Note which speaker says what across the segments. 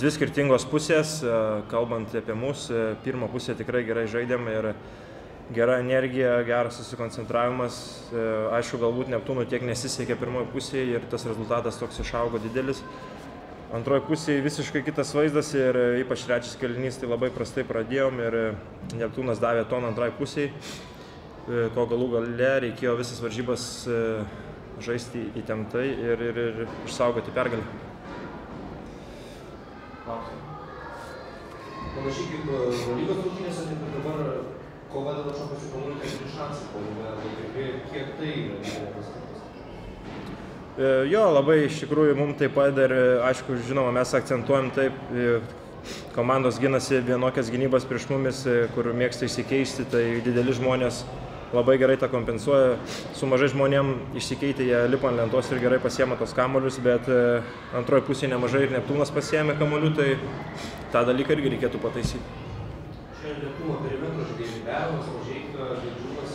Speaker 1: dvi skirtingos pusės, kalbant apie mūsų, pirmą pusę tikrai gerai žaidėm ir gera energija, geras susikoncentravimas. Aišku, galbūt Neptūnų tiek nesisekė pirmoji pusėje ir tas rezultatas toks išaugo didelis. Antroji pusėje visiškai kitas vaizdas ir ypač trečias kelinys tai labai prastai pradėjom ir Neptūnas davė toną antrai pusėje, ko galų gale reikėjo visas varžybas žaisti įtemptai ir, ir, ir išsaugoti pergalę.
Speaker 2: Panašiai kaip Eurolygos rungtynėse, taip ir dabar kova dėl atšokusių kamuolių keturi šansai puolime laikai. Kiek tai yra skirtumas?
Speaker 1: Jo, labai iš tikrųjų mums tai padeda ir aišku, žinoma, mes akcentuojam taip, komandos ginasi vienokias gynybas prieš mumis, kur mėgsta įsikeisti, tai dideli žmonės labai gerai tą kompensuoja. Su mažai žmonėm išsikeitė, jie lipa ant lentos ir gerai pasiema tos kamolius, bet antroji pusė nemažai ir Neptūnas pasiemė kamolių, tai tą dalyką irgi reikėtų pataisyti.
Speaker 2: Šiandien Neptūno perimetro žaidėjai Bernas, Mažeika, Didžiulas,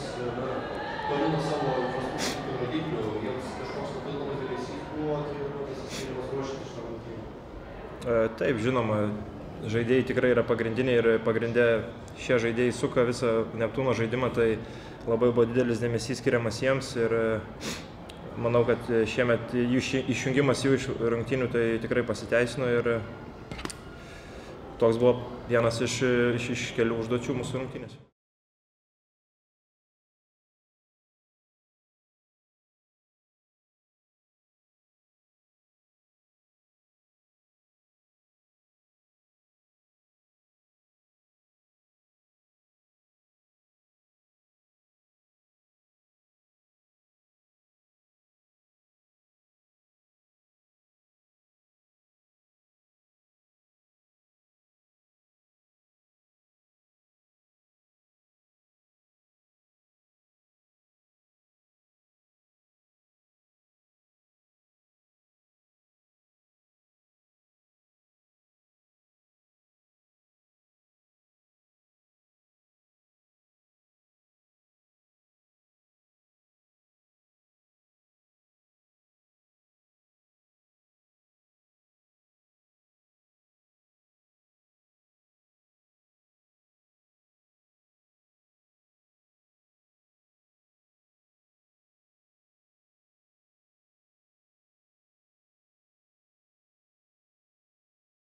Speaker 2: toli nuo savo infrastruktūrų rodiklių, jiems kažkoks papildomas dėmesys buvo treniruotas įskiriamas ruošiant šitą rungtynę.
Speaker 1: Taip, žinoma, žaidėjai tikrai yra pagrindiniai ir pagrindė šie žaidėjai suka visą Neptūno žaidimą, tai labai buvo didelis dėmesys skiriamas jiems ir manau, kad šiemet jų išjungimas jų iš rungtynių tai tikrai pasiteisino ir toks buvo vienas iš, iš, iš kelių užduočių mūsų rungtynės.